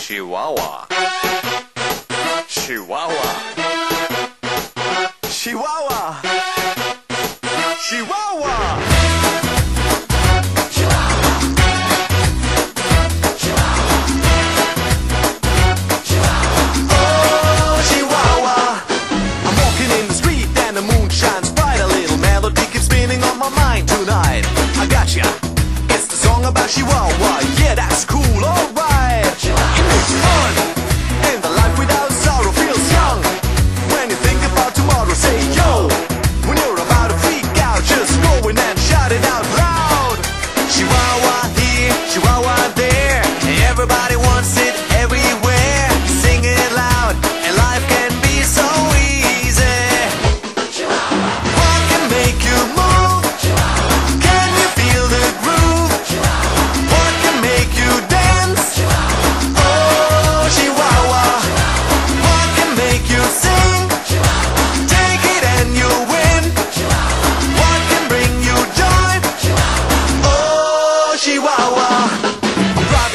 Chihuahua. Chihuahua. Chihuahua. My mind tonight. I got ya. It's the song about Chihuahua. Yeah, that's cool. Alright. It makes fun. And the life without sorrow feels young. When you think about tomorrow, say yo. When you're about to freak out, just go in and shout it out loud. Chihuahua here, Chihuahua there. Everybody wants it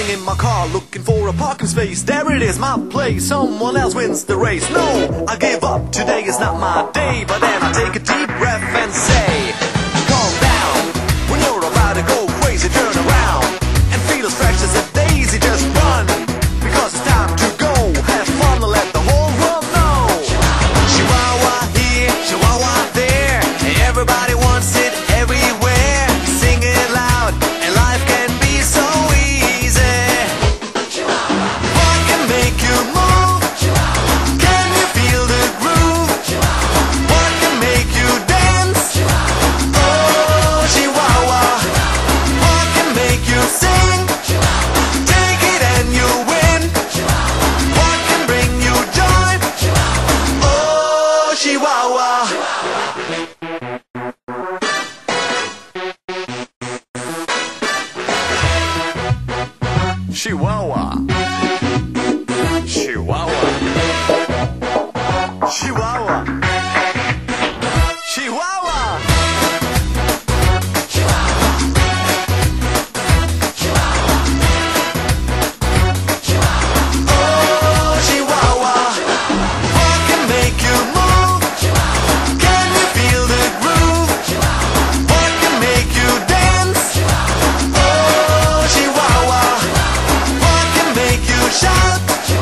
In my car looking for a parking space. There it is, my place. Someone else wins the race. No, I give up. Today is not my day. But then I take a deep breath and say, Chihuahua. Chihuahua. Chihuahua.